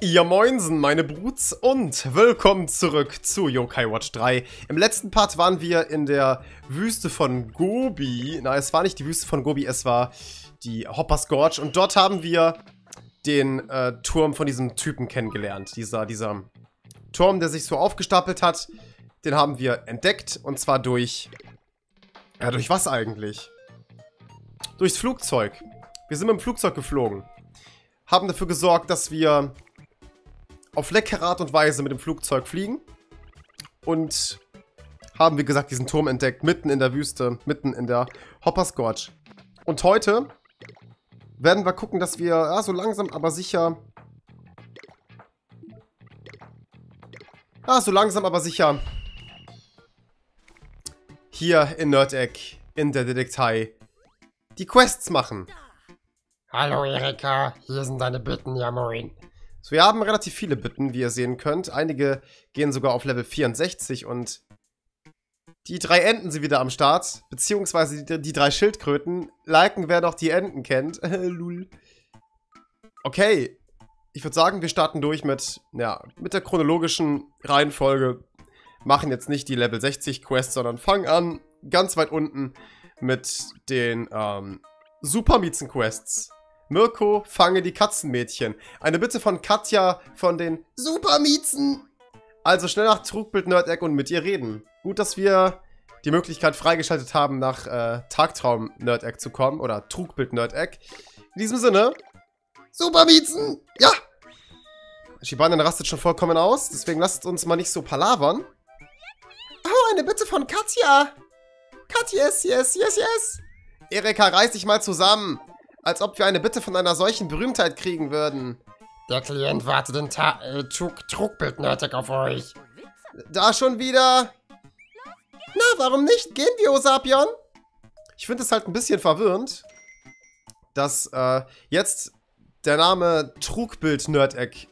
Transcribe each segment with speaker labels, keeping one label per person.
Speaker 1: Ja moinsen, meine Bruts und willkommen zurück zu Yokai Watch 3. Im letzten Part waren wir in der Wüste von Gobi. Na, es war nicht die Wüste von Gobi, es war die Hoppers Gorge. Und dort haben wir den äh, Turm von diesem Typen kennengelernt. Dieser, dieser Turm, der sich so aufgestapelt hat, den haben wir entdeckt. Und zwar durch... Ja, durch was eigentlich? Durchs Flugzeug. Wir sind mit dem Flugzeug geflogen. Haben dafür gesorgt, dass wir auf leckere Art und Weise mit dem Flugzeug fliegen. Und haben, wie gesagt, diesen Turm entdeckt, mitten in der Wüste, mitten in der Hoppers Gorge. Und heute werden wir gucken, dass wir ja, so langsam, aber sicher... Ja, so langsam, aber sicher hier in Nerdeck, in der Detektei, die Quests machen.
Speaker 2: Hallo Erika, hier sind deine Bitten, ja.
Speaker 1: So, wir haben relativ viele Bitten, wie ihr sehen könnt. Einige gehen sogar auf Level 64 und die drei Enten sind wieder am Start. Beziehungsweise die, die drei Schildkröten. Liken, wer noch die Enten kennt. Lul. Okay. Ich würde sagen, wir starten durch mit, ja, mit der chronologischen Reihenfolge. Machen jetzt nicht die Level 60 Quests, sondern fangen an ganz weit unten mit den ähm, Supermiezen Quests. Mirko, fange die Katzenmädchen. Eine Bitte von Katja von den Supermiezen. Also schnell nach Trugbild Nerdeck und mit ihr reden. Gut, dass wir die Möglichkeit freigeschaltet haben, nach äh, Tagtraum Nerdeck zu kommen. Oder Trugbild Nerdeck. In diesem Sinne, Supermiezen! Ja! Shibanen rastet schon vollkommen aus, deswegen lasst uns mal nicht so palavern. Oh, eine Bitte von Katja! Katja, yes, yes, yes, yes! Erika, reiß dich mal zusammen! Als ob wir eine Bitte von einer solchen Berühmtheit kriegen würden.
Speaker 2: Der Klient wartet in Ta äh, Trugbild Nerdeck auf euch.
Speaker 1: Da schon wieder? Na, warum nicht? Gehen wir, Osapion? Ich finde es halt ein bisschen verwirrend, dass äh, jetzt der Name Trugbild Nerdeck...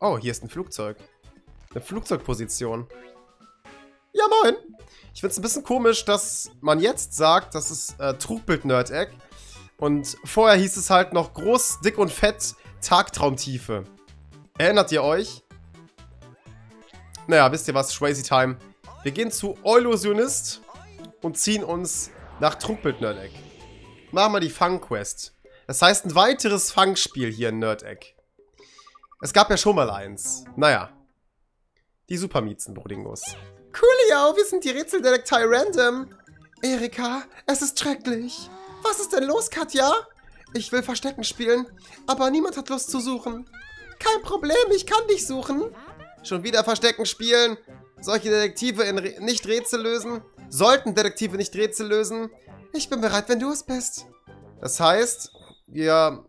Speaker 1: Oh, hier ist ein Flugzeug. Eine Flugzeugposition. Ja, moin. Ich finde es ein bisschen komisch, dass man jetzt sagt, das ist äh, Trugbild Nerdeck. Und vorher hieß es halt noch groß, dick und fett Tagtraumtiefe. Erinnert ihr euch? Naja, wisst ihr was? Schwazy Time. Wir gehen zu Illusionist und ziehen uns nach Trugbild Nerdeck. Machen wir die Fang-Quest. Das heißt, ein weiteres Fangspiel hier in Nerdeck. Es gab ja schon mal eins. Naja. Die Supermiezen, Brodingos. Coolio, wir sind die Rätseldetektei Random. Erika, es ist schrecklich. Was ist denn los, Katja? Ich will Verstecken spielen, aber niemand hat Lust zu suchen. Kein Problem, ich kann dich suchen. Schon wieder Verstecken spielen. Solche Detektive Re nicht Rätsel lösen? Sollten Detektive nicht Rätsel lösen? Ich bin bereit, wenn du es bist. Das heißt, wir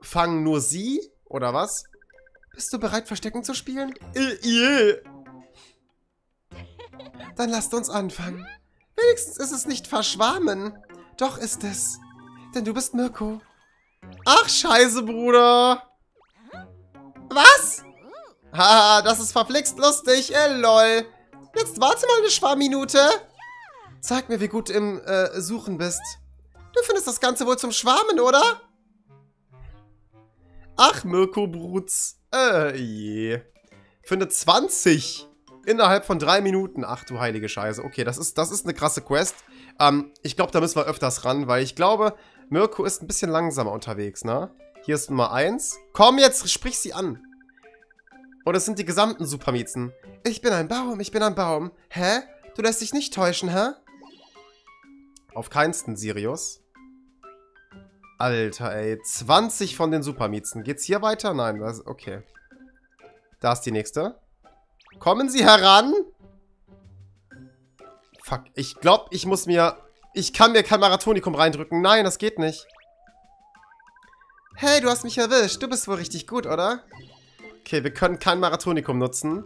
Speaker 1: fangen nur sie, oder was? Bist du bereit, Verstecken zu spielen? Äh, yeah. Dann lasst uns anfangen. Wenigstens ist es nicht verschwammen. Doch ist es. Denn du bist Mirko. Ach, scheiße, Bruder. Was? Haha, das ist verflixt lustig. Äh, lol. Jetzt warte mal eine Schwarminute. Sag mir, wie gut im äh, Suchen bist. Du findest das Ganze wohl zum Schwarmen, oder? Ach, Mirko Brutz. Äh, je. Finde 20 innerhalb von drei Minuten. Ach du heilige Scheiße. Okay, das ist, das ist eine krasse Quest. Ähm, ich glaube, da müssen wir öfters ran, weil ich glaube, Mirko ist ein bisschen langsamer unterwegs, ne? Hier ist Nummer 1. Komm jetzt, sprich sie an. Oder es sind die gesamten Supermiezen. Ich bin ein Baum, ich bin ein Baum. Hä? Du lässt dich nicht täuschen, hä? Auf keinsten, Sirius. Alter, ey. 20 von den Supermiezen. Geht's hier weiter? Nein? Okay. Da ist die nächste. Kommen Sie heran? Fuck, ich glaube, ich muss mir... Ich kann mir kein Marathonikum reindrücken. Nein, das geht nicht. Hey, du hast mich erwischt. Du bist wohl richtig gut, oder? Okay, wir können kein Marathonikum nutzen.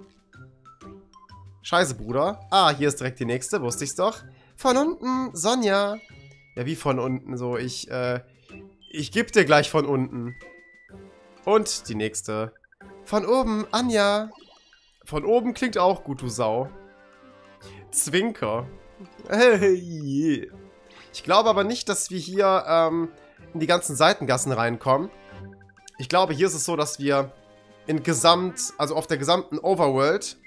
Speaker 1: Scheiße, Bruder. Ah, hier ist direkt die nächste. Wusste ich's doch. Von unten, Sonja. Ja, wie von unten? So, ich, äh... Ich geb dir gleich von unten. Und die nächste. Von oben, Anja. Von oben klingt auch gut, du Sau. Zwinker. Hey. Ich glaube aber nicht, dass wir hier ähm, in die ganzen Seitengassen reinkommen. Ich glaube, hier ist es so, dass wir in Gesamt, also auf der gesamten Overworld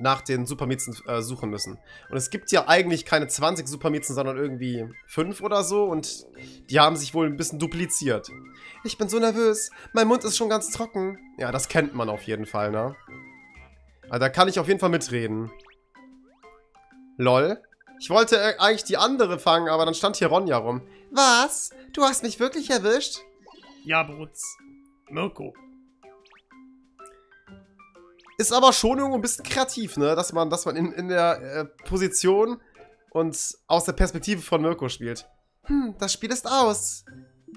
Speaker 1: nach den Supermiezen äh, suchen müssen. Und es gibt ja eigentlich keine 20 Supermiezen, sondern irgendwie 5 oder so und die haben sich wohl ein bisschen dupliziert. Ich bin so nervös. Mein Mund ist schon ganz trocken. Ja, das kennt man auf jeden Fall, ne? Also da kann ich auf jeden Fall mitreden. Lol. Ich wollte äh, eigentlich die andere fangen, aber dann stand hier Ronja rum. Was? Du hast mich wirklich erwischt?
Speaker 3: Ja, Brutz. Mirko.
Speaker 1: Ist aber schon irgendwo ein bisschen kreativ, ne? Dass man, dass man in, in der äh, Position und aus der Perspektive von Mirko spielt. Hm, das Spiel ist aus.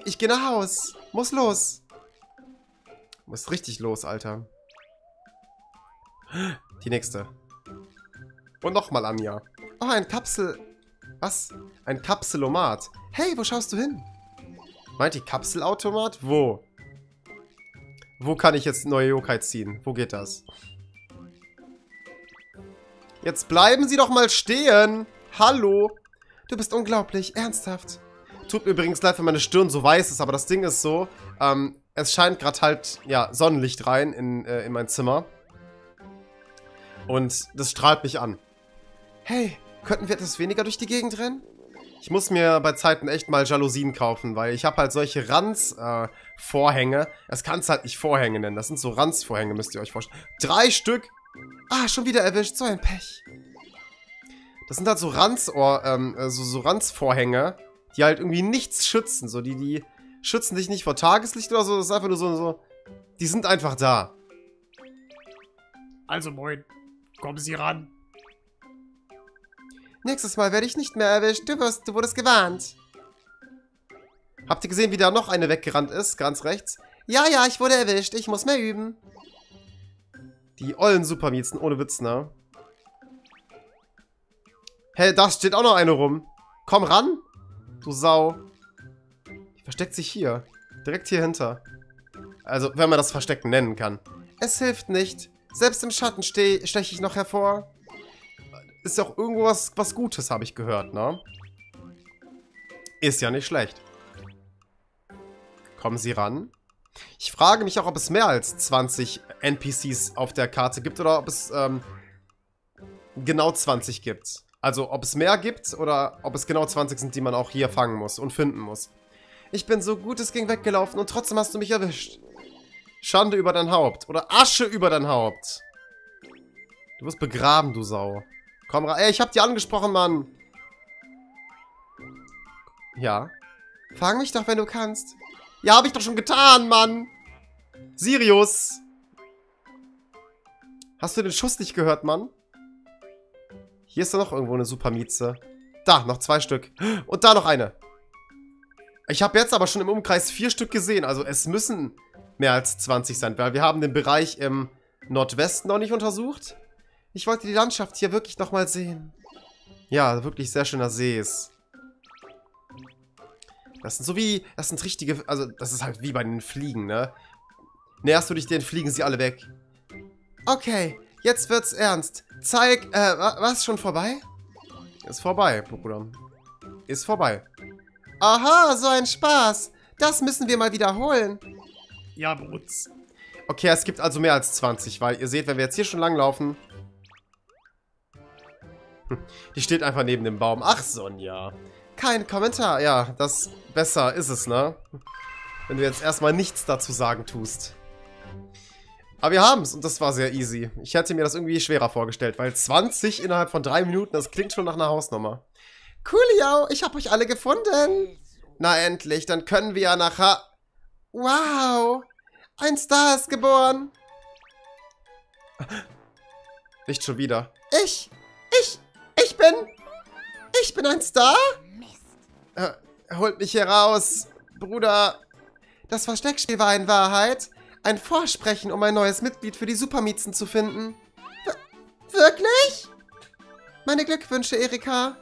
Speaker 1: Ich gehe nach Haus. Muss los. Muss richtig los, Alter. Die nächste. Und nochmal Anja. Oh, ein Kapsel... Was? Ein Kapselomat. Hey, wo schaust du hin? Meint die Kapselautomat? Wo? Wo kann ich jetzt neue Yokai ziehen? Wo geht das? Jetzt bleiben Sie doch mal stehen. Hallo. Du bist unglaublich. Ernsthaft. Tut mir übrigens leid, wenn meine Stirn so weiß ist, aber das Ding ist so, ähm, es scheint gerade halt, ja, Sonnenlicht rein in, äh, in mein Zimmer. Und das strahlt mich an. Hey, könnten wir etwas weniger durch die Gegend rennen? Ich muss mir bei Zeiten echt mal Jalousien kaufen, weil ich habe halt solche Ranz-Vorhänge. Äh, das kannst halt nicht Vorhänge nennen. Das sind so Ranz-Vorhänge, müsst ihr euch vorstellen. Drei Stück Ah, schon wieder erwischt. So ein Pech. Das sind halt so Ranzohr, ähm, äh, so, so Ranzvorhänge, die halt irgendwie nichts schützen. So, die, die schützen dich nicht vor Tageslicht oder so. Das ist einfach nur so, so. Die sind einfach da.
Speaker 3: Also moin. Kommen Sie ran.
Speaker 1: Nächstes Mal werde ich nicht mehr erwischt. Du wirst, du wurdest gewarnt. Habt ihr gesehen, wie da noch eine weggerannt ist? Ganz rechts. Ja, ja, ich wurde erwischt. Ich muss mehr üben. Die ollen Supermiezen, ohne Witz, ne? Hey, da steht auch noch eine rum. Komm ran, du Sau. Die versteckt sich hier. Direkt hier hinter. Also, wenn man das Verstecken nennen kann. Es hilft nicht. Selbst im Schatten steche ich noch hervor. Ist auch irgendwo was, was Gutes, habe ich gehört, ne? Ist ja nicht schlecht. Kommen Sie ran. Ich frage mich auch, ob es mehr als 20 NPCs auf der Karte gibt oder ob es ähm, genau 20 gibt. Also ob es mehr gibt oder ob es genau 20 sind, die man auch hier fangen muss und finden muss. Ich bin so gut, es ging weggelaufen und trotzdem hast du mich erwischt. Schande über dein Haupt. Oder Asche über dein Haupt. Du wirst begraben, du Sau. Komm rein. Ey, ich hab dich angesprochen, Mann. Ja. Fang mich doch, wenn du kannst. Ja, hab ich doch schon getan, Mann. Sirius. Hast du den Schuss nicht gehört, Mann? Hier ist doch noch irgendwo eine Supermieze. Da, noch zwei Stück. Und da noch eine. Ich habe jetzt aber schon im Umkreis vier Stück gesehen. Also es müssen mehr als 20 sein, weil wir haben den Bereich im Nordwesten noch nicht untersucht. Ich wollte die Landschaft hier wirklich nochmal sehen. Ja, wirklich sehr schöner See ist. Das sind so wie, das sind richtige, also das ist halt wie bei den Fliegen, ne? Näherst du dich denen, fliegen sie alle weg. Okay, jetzt wird's ernst. Zeig, äh, was, schon vorbei? Ist vorbei, Bruder. Ist vorbei. Aha, so ein Spaß. Das müssen wir mal wiederholen.
Speaker 3: Ja, Brutz.
Speaker 1: Okay, es gibt also mehr als 20, weil ihr seht, wenn wir jetzt hier schon langlaufen... Die steht einfach neben dem Baum. Ach, Sonja. Kein Kommentar. Ja, das besser ist es, ne? Wenn du jetzt erstmal nichts dazu sagen tust. Aber wir haben es und das war sehr easy. Ich hätte mir das irgendwie schwerer vorgestellt, weil 20 innerhalb von drei Minuten, das klingt schon nach einer Hausnummer. Coolio, ich habe euch alle gefunden. Na endlich, dann können wir ja nachher... Wow, ein Star ist geboren. Nicht schon wieder. Ich, ich, ich bin... Ich bin ein Star? Mist. Äh, holt mich hier raus, Bruder. Das Versteckspiel war in Wahrheit ein Vorsprechen, um ein neues Mitglied für die Supermiezen zu finden. W wirklich? Meine Glückwünsche, Erika.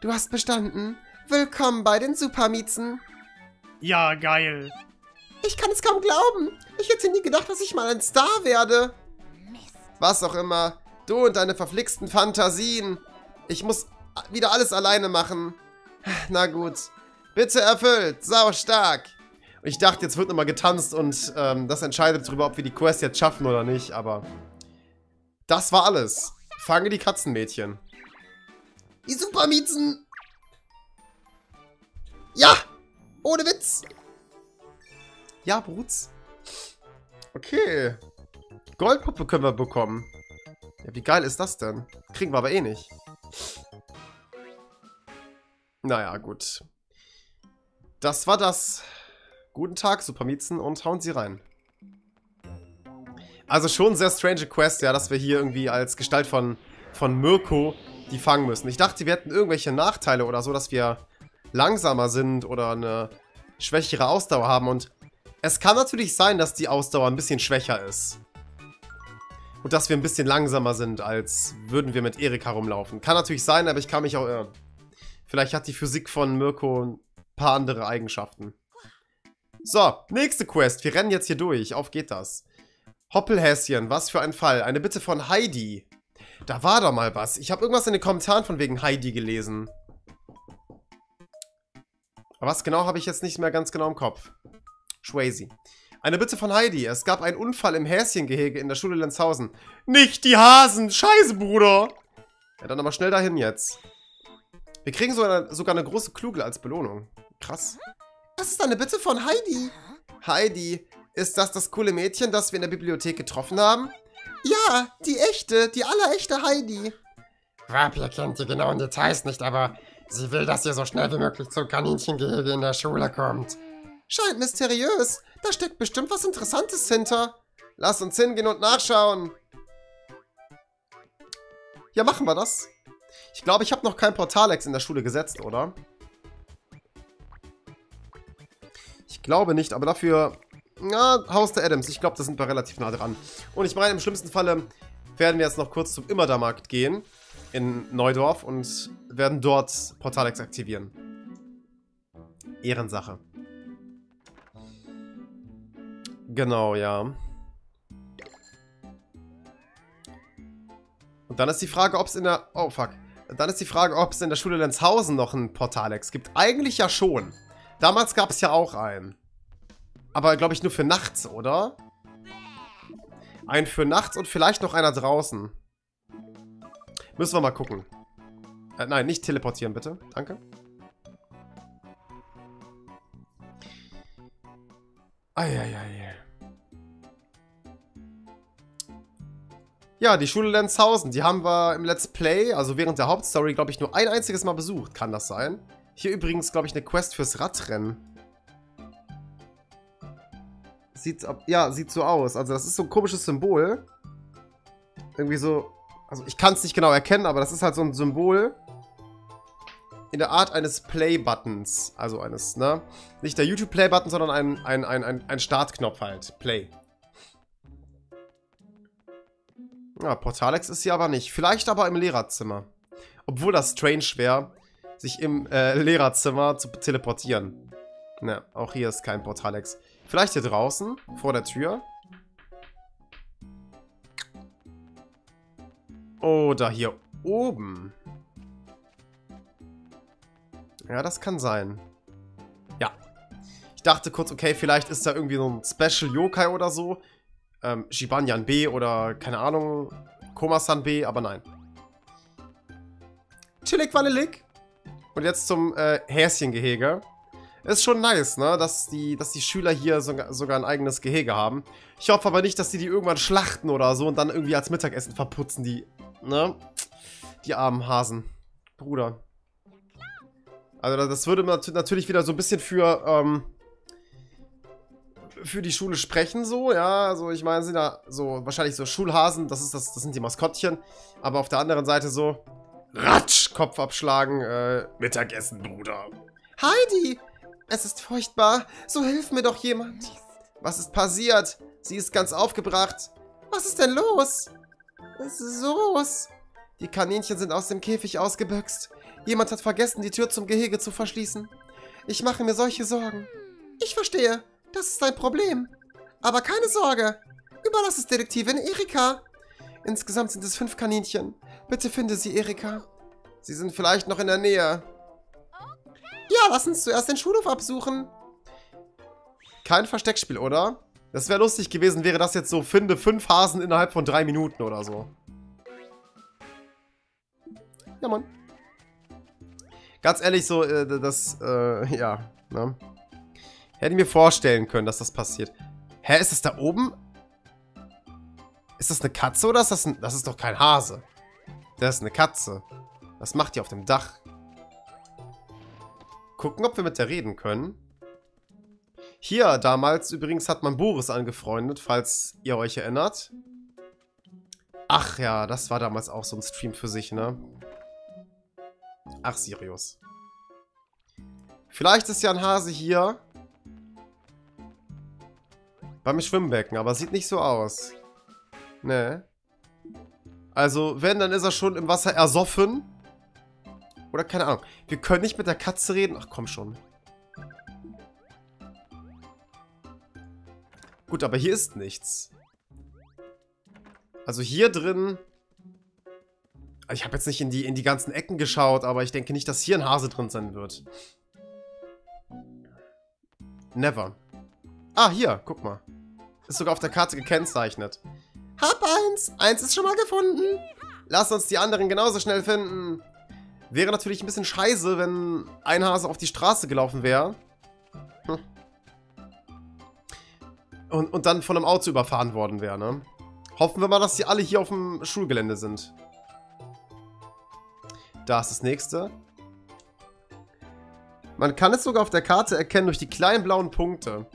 Speaker 1: Du hast bestanden. Willkommen bei den Supermiezen.
Speaker 3: Ja, geil.
Speaker 1: Ich kann es kaum glauben. Ich hätte nie gedacht, dass ich mal ein Star werde. Was auch immer. Du und deine verflixten Fantasien. Ich muss wieder alles alleine machen. Na gut. Bitte erfüllt. Sau stark. Ich dachte, jetzt wird nochmal getanzt und ähm, das entscheidet darüber, ob wir die Quest jetzt schaffen oder nicht, aber das war alles. Fange die Katzenmädchen. Die Supermiezen! Ja! Ohne Witz! Ja, Bruts. Okay. Goldpuppe können wir bekommen. Ja, wie geil ist das denn? Kriegen wir aber eh nicht. Naja, gut. Das war das. Guten Tag, Supermiezen, und hauen Sie rein. Also schon sehr strange Quest, ja, dass wir hier irgendwie als Gestalt von, von Mirko die fangen müssen. Ich dachte, wir hätten irgendwelche Nachteile oder so, dass wir langsamer sind oder eine schwächere Ausdauer haben. Und es kann natürlich sein, dass die Ausdauer ein bisschen schwächer ist. Und dass wir ein bisschen langsamer sind, als würden wir mit Erika rumlaufen. Kann natürlich sein, aber ich kann mich auch irren. Vielleicht hat die Physik von Mirko ein paar andere Eigenschaften. So, nächste Quest. Wir rennen jetzt hier durch. Auf geht das. Hoppelhäschen, was für ein Fall. Eine Bitte von Heidi. Da war doch mal was. Ich habe irgendwas in den Kommentaren von wegen Heidi gelesen. Was genau habe ich jetzt nicht mehr ganz genau im Kopf. Schwazy. Eine Bitte von Heidi. Es gab einen Unfall im Häschengehege in der Schule Lenzhausen. Nicht die Hasen! Scheiße, Bruder! Ja, dann aber schnell dahin jetzt. Wir kriegen sogar eine, sogar eine große Klugel als Belohnung. Krass. Das ist eine Bitte von Heidi. Heidi, ist das das coole Mädchen, das wir in der Bibliothek getroffen haben? Ja, die echte, die allerechte Heidi.
Speaker 2: Rapier kennt die genauen Details nicht, aber sie will, dass ihr so schnell wie möglich zum Kaninchengehege in der Schule kommt.
Speaker 1: Scheint mysteriös. Da steckt bestimmt was Interessantes hinter. Lass uns hingehen und nachschauen. Ja, machen wir das. Ich glaube, ich habe noch kein Portalex in der Schule gesetzt, oder? Ich glaube nicht, aber dafür... Na, Haus der Adams. Ich glaube, da sind wir relativ nah dran. Und ich meine, im schlimmsten Falle werden wir jetzt noch kurz zum Immerda-Markt gehen. In Neudorf. Und werden dort Portalex aktivieren. Ehrensache. Genau, ja. Und dann ist die Frage, ob es in der... Oh, fuck. Dann ist die Frage, ob es in der Schule Lenzhausen noch einen Portalex gibt. Eigentlich ja schon. Damals gab es ja auch einen. Aber, glaube ich, nur für nachts, oder? Ein für nachts und vielleicht noch einer draußen. Müssen wir mal gucken. Äh, nein, nicht teleportieren, bitte. Danke. Eieiei. Ja, die Schule Lenzhausen, die haben wir im Let's Play, also während der Hauptstory, glaube ich, nur ein einziges Mal besucht. Kann das sein? Hier übrigens, glaube ich, eine Quest fürs Radrennen. Sieht, ja, sieht so aus. Also das ist so ein komisches Symbol. Irgendwie so, also ich kann es nicht genau erkennen, aber das ist halt so ein Symbol in der Art eines Play-Buttons. Also eines, ne? Nicht der YouTube-Play-Button, sondern ein, ein, ein, ein, ein Startknopf halt. Play. Ja, Portalex ist sie aber nicht. Vielleicht aber im Lehrerzimmer. Obwohl das strange wäre, sich im äh, Lehrerzimmer zu teleportieren. Ne, auch hier ist kein Portalex. Vielleicht hier draußen, vor der Tür. Oder hier oben. Ja, das kann sein. Ja. Ich dachte kurz, okay, vielleicht ist da irgendwie so ein Special Yokai oder so ähm, Shibanyan B oder, keine Ahnung, Komasan B, aber nein. Chillig Vanillig. Und jetzt zum äh, Häschengehege. Ist schon nice, ne, dass die, dass die Schüler hier sogar, sogar ein eigenes Gehege haben. Ich hoffe aber nicht, dass die die irgendwann schlachten oder so und dann irgendwie als Mittagessen verputzen, die, ne? Die armen Hasen. Bruder. Also das würde natürlich wieder so ein bisschen für, ähm, für die Schule sprechen, so, ja. Also ich meine, sind da so wahrscheinlich so Schulhasen, das ist das, das sind die Maskottchen. Aber auf der anderen Seite so, Ratsch, Kopf abschlagen, äh, Mittagessen, Bruder. Heidi, es ist furchtbar. So hilf mir doch jemand. Was ist passiert? Sie ist ganz aufgebracht. Was ist denn los? Was ist los? Die Kaninchen sind aus dem Käfig ausgebüxt. Jemand hat vergessen, die Tür zum Gehege zu verschließen. Ich mache mir solche Sorgen. Ich verstehe. Das ist ein Problem. Aber keine Sorge. Überlass es Detektivin Erika. Insgesamt sind es fünf Kaninchen. Bitte finde sie, Erika. Sie sind vielleicht noch in der Nähe. Ja, lass uns zuerst den Schulhof absuchen. Kein Versteckspiel, oder? Das wäre lustig gewesen, wäre das jetzt so, finde fünf Hasen innerhalb von drei Minuten oder so. Ja, Mann. Ganz ehrlich, so, äh, das, äh, ja, ne? Hätte mir vorstellen können, dass das passiert. Hä, ist das da oben? Ist das eine Katze oder ist das ein... Das ist doch kein Hase. Das ist eine Katze. Was macht die auf dem Dach? Gucken, ob wir mit der reden können. Hier, damals übrigens hat man Boris angefreundet, falls ihr euch erinnert. Ach ja, das war damals auch so ein Stream für sich, ne? Ach, Sirius. Vielleicht ist ja ein Hase hier. Beim Schwimmbecken, aber sieht nicht so aus. Ne. Also, wenn, dann ist er schon im Wasser ersoffen. Oder keine Ahnung. Wir können nicht mit der Katze reden. Ach, komm schon. Gut, aber hier ist nichts. Also hier drin... Ich habe jetzt nicht in die, in die ganzen Ecken geschaut, aber ich denke nicht, dass hier ein Hase drin sein wird. Never. Ah, hier, guck mal. Ist sogar auf der Karte gekennzeichnet. Hab eins. Eins ist schon mal gefunden. Lass uns die anderen genauso schnell finden. Wäre natürlich ein bisschen scheiße, wenn ein Hase auf die Straße gelaufen wäre. Hm. Und, und dann von einem Auto überfahren worden wäre, ne? Hoffen wir mal, dass die alle hier auf dem Schulgelände sind. Da ist das nächste. Man kann es sogar auf der Karte erkennen durch die kleinen blauen Punkte.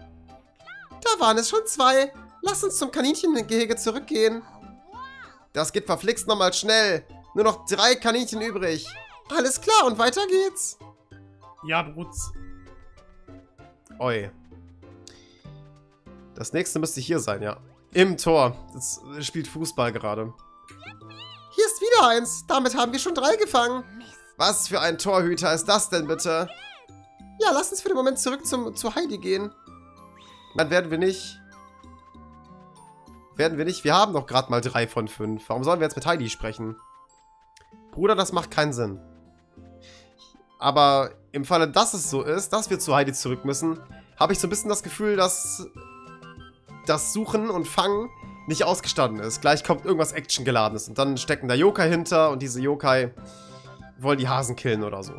Speaker 1: Waren es schon zwei. Lass uns zum Kaninchengehege zurückgehen. Das geht verflixt nochmal schnell. Nur noch drei Kaninchen übrig. Alles klar, und weiter geht's.
Speaker 3: Ja, Brutz.
Speaker 1: Oi. Das nächste müsste hier sein, ja. Im Tor. Das spielt Fußball gerade. Hier ist wieder eins. Damit haben wir schon drei gefangen. Was für ein Torhüter ist das denn bitte? Ja, lass uns für den Moment zurück zum, zu Heidi gehen. Dann werden wir nicht. Werden wir nicht. Wir haben doch gerade mal drei von fünf. Warum sollen wir jetzt mit Heidi sprechen? Bruder, das macht keinen Sinn. Aber im Falle, dass es so ist, dass wir zu Heidi zurück müssen, habe ich so ein bisschen das Gefühl, dass das Suchen und Fangen nicht ausgestanden ist. Gleich kommt irgendwas Actiongeladenes und dann stecken da Yokai hinter und diese Yokai wollen die Hasen killen oder so.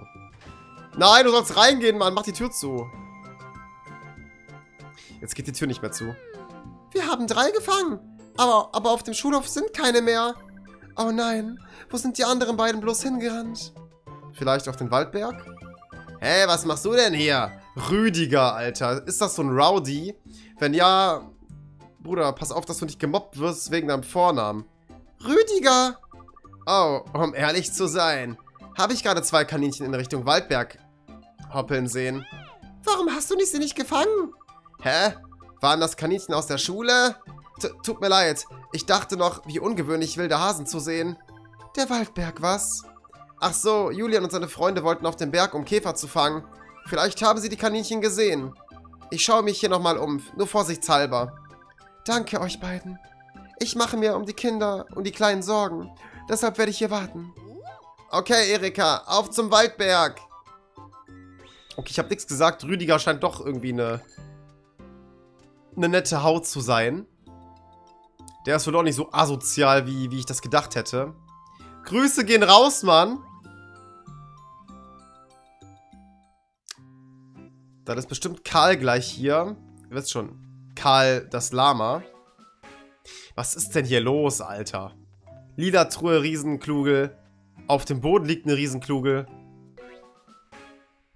Speaker 1: Nein, du sollst reingehen, Mann. Mach die Tür zu. Jetzt geht die Tür nicht mehr zu. Wir haben drei gefangen. Aber, aber auf dem Schulhof sind keine mehr. Oh nein, wo sind die anderen beiden bloß hingerannt? Vielleicht auf den Waldberg? Hey, was machst du denn hier? Rüdiger, Alter. Ist das so ein Rowdy? Wenn ja, Bruder, pass auf, dass du nicht gemobbt wirst wegen deinem Vornamen. Rüdiger! Oh, um ehrlich zu sein, habe ich gerade zwei Kaninchen in Richtung Waldberg hoppeln sehen. Warum hast du sie nicht gefangen? Hä? Waren das Kaninchen aus der Schule? T tut mir leid, ich dachte noch, wie ungewöhnlich wilde Hasen zu sehen. Der Waldberg, was? Ach so, Julian und seine Freunde wollten auf den Berg, um Käfer zu fangen. Vielleicht haben sie die Kaninchen gesehen. Ich schaue mich hier nochmal um, nur vorsichtshalber. Danke euch beiden. Ich mache mir um die Kinder und die kleinen Sorgen. Deshalb werde ich hier warten. Okay, Erika, auf zum Waldberg. Okay, ich habe nichts gesagt. Rüdiger scheint doch irgendwie eine, eine nette Haut zu sein. Der ist wohl auch nicht so asozial, wie, wie ich das gedacht hätte. Grüße gehen raus, Mann. Das ist bestimmt Karl gleich hier. Ihr wisst schon. Karl das Lama. Was ist denn hier los, Alter? Lila Truhe, Riesenklugel. Auf dem Boden liegt eine Riesenklugel.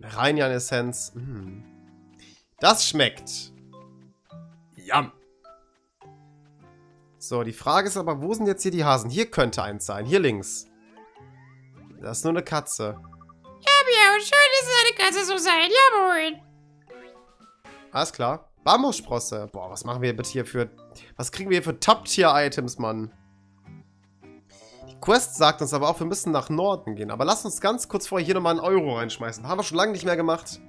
Speaker 1: Reinjan-Essenz. Mm. Das schmeckt. Yum. So, die Frage ist aber, wo sind jetzt hier die Hasen? Hier könnte eins sein. Hier links. Das ist nur eine Katze.
Speaker 4: Ja, Miau, schön, dass es eine Katze so sein. Jawohl.
Speaker 1: Alles klar. Bambussprosse. Boah, was machen wir bitte hier für... Was kriegen wir hier für Top-Tier-Items, Mann? Die Quest sagt uns aber auch, wir müssen nach Norden gehen. Aber lass uns ganz kurz vorher hier nochmal einen Euro reinschmeißen. Haben wir schon lange nicht mehr gemacht.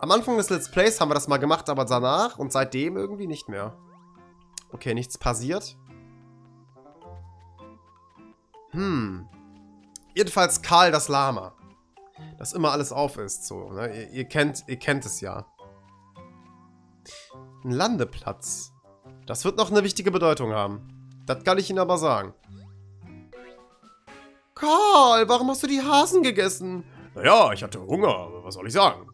Speaker 1: Am Anfang des Let's Plays haben wir das mal gemacht, aber danach und seitdem irgendwie nicht mehr. Okay, nichts passiert. Hm. Jedenfalls Karl das Lama. Das immer alles auf ist, so. Ne? Ihr, ihr, kennt, ihr kennt es ja. Ein Landeplatz. Das wird noch eine wichtige Bedeutung haben. Das kann ich Ihnen aber sagen. Karl, warum hast du die Hasen gegessen? Naja, ich hatte Hunger, aber was soll ich sagen?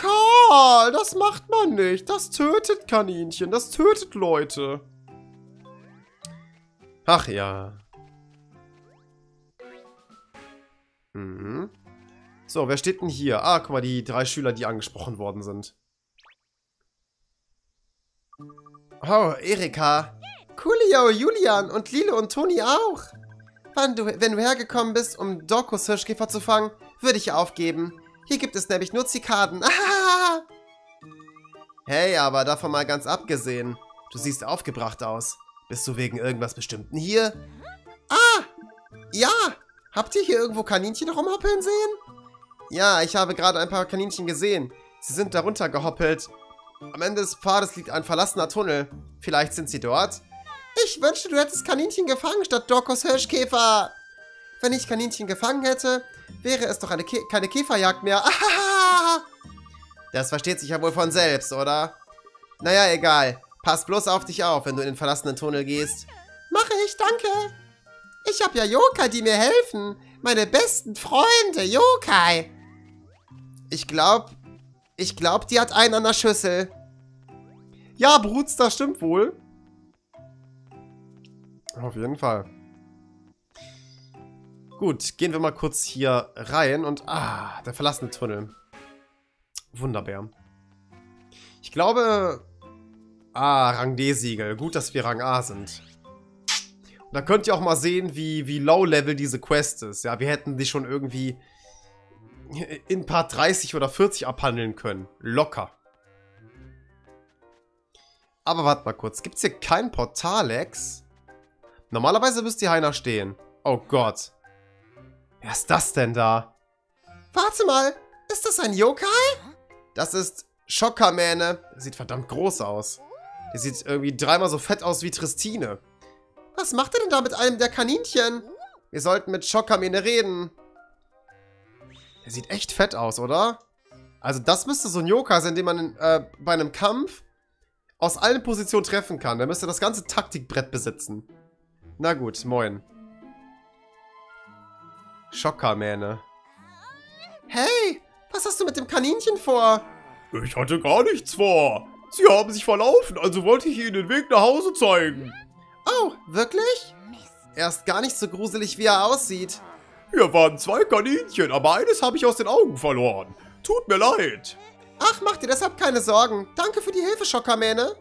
Speaker 1: Karl, das macht man nicht. Das tötet Kaninchen, das tötet Leute. Ach ja. Mhm. So, wer steht denn hier? Ah, guck mal, die drei Schüler, die angesprochen worden sind. Oh, Erika. Coolio, Julian und Lilo und Toni auch. Wann du, wenn du hergekommen bist, um Dorkus Hirschkäfer zu fangen, würde ich aufgeben. Hier gibt es nämlich nur Zikaden. Ah! Hey, aber davon mal ganz abgesehen. Du siehst aufgebracht aus. Bist du wegen irgendwas Bestimmten hier? Ah! Ja! Habt ihr hier irgendwo Kaninchen rumhoppeln sehen? Ja, ich habe gerade ein paar Kaninchen gesehen. Sie sind darunter gehoppelt. Am Ende des Pfades liegt ein verlassener Tunnel. Vielleicht sind sie dort? Ich wünschte, du hättest Kaninchen gefangen statt Dorkos Hirschkäfer. Wenn ich Kaninchen gefangen hätte, wäre es doch Kä keine Käferjagd mehr. Das versteht sich ja wohl von selbst, oder? Naja, egal. Pass bloß auf dich auf, wenn du in den verlassenen Tunnel gehst. Mache ich, danke. Ich habe ja Yokai, die mir helfen. Meine besten Freunde, Yokai. Ich glaub, ich glaub, die hat einen an der Schüssel. Ja, Bruts, das stimmt wohl. Auf jeden Fall. Gut, gehen wir mal kurz hier rein und... Ah, der verlassene Tunnel. Wunderbär. Ich glaube... Ah, Rang D-Siegel. Gut, dass wir Rang A sind. Und da könnt ihr auch mal sehen, wie, wie low-level diese Quest ist. Ja, wir hätten die schon irgendwie in Part 30 oder 40 abhandeln können. Locker. Aber warte mal kurz. Gibt es hier kein Portalex? Normalerweise müsste hier einer stehen. Oh Gott. Wer ist das denn da? Warte mal. Ist das ein Yokai? Das ist Schockermähne. Sieht verdammt groß aus. Der sieht irgendwie dreimal so fett aus wie Tristine. Was macht er denn da mit einem der Kaninchen? Wir sollten mit Schockermähne reden. Der sieht echt fett aus, oder? Also das müsste so ein Yokai sein, den man äh, bei einem Kampf aus allen Positionen treffen kann. Der müsste das ganze Taktikbrett besitzen. Na gut, moin. Schockermähne. Hey, was hast du mit dem Kaninchen vor?
Speaker 3: Ich hatte gar nichts vor. Sie haben sich verlaufen, also wollte ich Ihnen den Weg nach Hause zeigen.
Speaker 1: Oh, wirklich? Er ist gar nicht so gruselig, wie er aussieht.
Speaker 3: Hier waren zwei Kaninchen, aber eines habe ich aus den Augen verloren. Tut mir leid.
Speaker 1: Ach, mach dir deshalb keine Sorgen. Danke für die Hilfe, Schockermähne.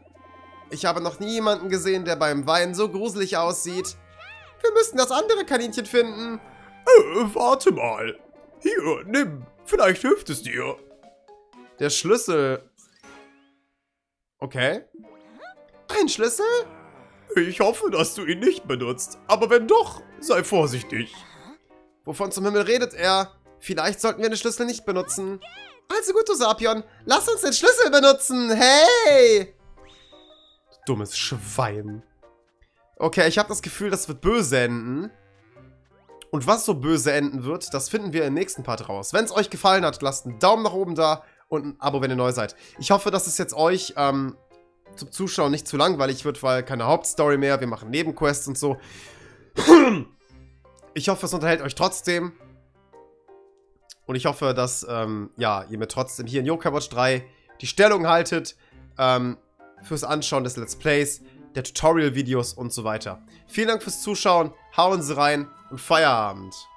Speaker 1: Ich habe noch nie jemanden gesehen, der beim Weinen so gruselig aussieht. Wir müssen das andere Kaninchen finden.
Speaker 3: Äh, warte mal. Hier, nimm. Vielleicht hilft es dir.
Speaker 1: Der Schlüssel. Okay. Ein Schlüssel?
Speaker 3: Ich hoffe, dass du ihn nicht benutzt. Aber wenn doch, sei vorsichtig.
Speaker 1: Wovon zum Himmel redet er? Vielleicht sollten wir den Schlüssel nicht benutzen. Also gut, du Sapion. Lass uns den Schlüssel benutzen. Hey! Dummes Schwein. Okay, ich habe das Gefühl, das wird böse enden. Und was so böse enden wird, das finden wir im nächsten Part raus. Wenn es euch gefallen hat, lasst einen Daumen nach oben da und ein Abo, wenn ihr neu seid. Ich hoffe, dass es jetzt euch ähm, zum Zuschauen nicht zu langweilig wird, weil keine Hauptstory mehr, wir machen Nebenquests und so. Ich hoffe, es unterhält euch trotzdem. Und ich hoffe, dass ähm, ja, ihr mir trotzdem hier in Yokai Watch 3 die Stellung haltet ähm, fürs Anschauen des Let's Plays, der Tutorial-Videos und so weiter. Vielen Dank fürs Zuschauen, hauen Sie rein und Feierabend.